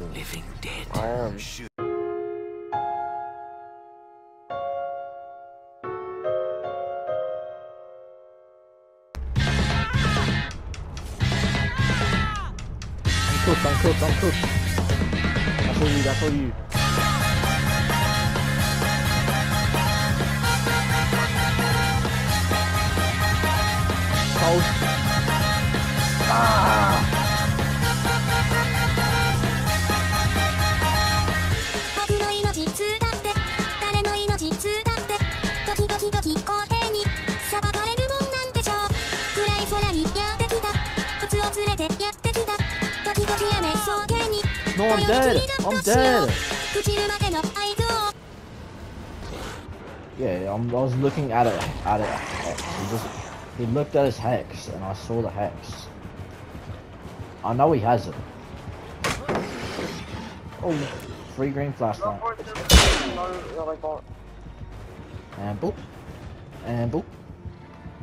Living dead. I am. I'm cooked, I'm cooked, I'm cooked. That's all you, that's all you. Cold. Ah! No, I'm dead. I'm dead. Yeah, I'm, i was looking at it. At it. He just he looked at his hex, and I saw the hex. I know he has it. Oh, free green flashlight. And boop. And boop.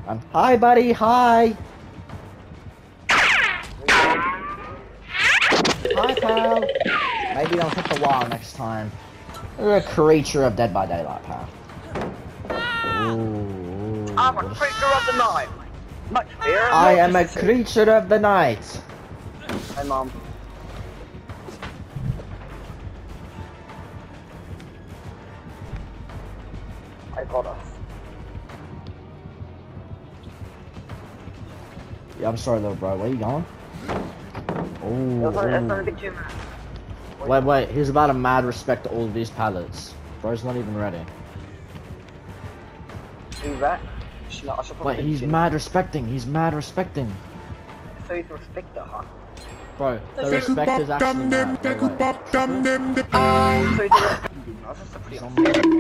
And hi, buddy. Hi. Hi, pal! Maybe don't hit the wall next time. You're a creature of Dead by Daylight, pal. Ooh, I'm a creature of the night. Much fear. I am a creature of the night. Hi, mom. I got us. Yeah, I'm sorry, little bro. Where you going? Oh, That's not, that's not a big too mad. wait, wait. He's about to mad respect to all of these pallets. Bro's not even ready. Do that. Should I should Wait, he's mad respecting. He's mad respecting. So he's respected, huh? Bro, the respect is actually mad. Wait, wait. So he's a That's just a pretty He's on unfair. me.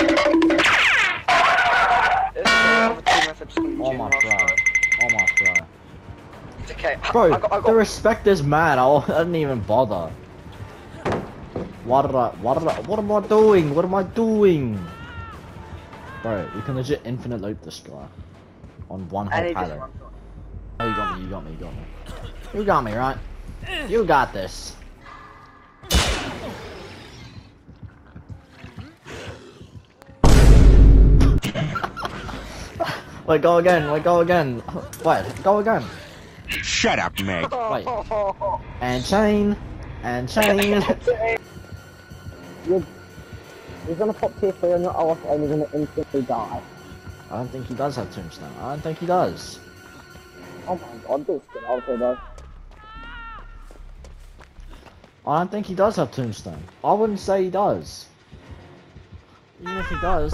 This is another two message from Oh my last bro. Oh my bro. It's okay. Bro, I got, I the respect is mad. I I didn't even bother. What did I, what did I, what am I doing? What am I doing? Bro, you can legit infinite loop this guy. On one and whole he just pallet. runs on. Oh, you got me, you got me, you got me. You got me, right? You got this. Wait, go again, wait, go again. Wait, go again. Shut up, Meg. Wait. And chain. And chain. He's gonna pop tier 3 on your off and you're gonna instantly die. I don't think he does have tombstone. I don't think he does. Oh my god, this is also though. I don't think he does have tombstone. I wouldn't say he does. Even if he does.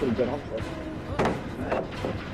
He's actually pretty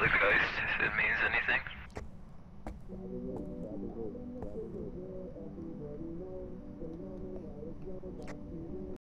the ghost, if it means anything.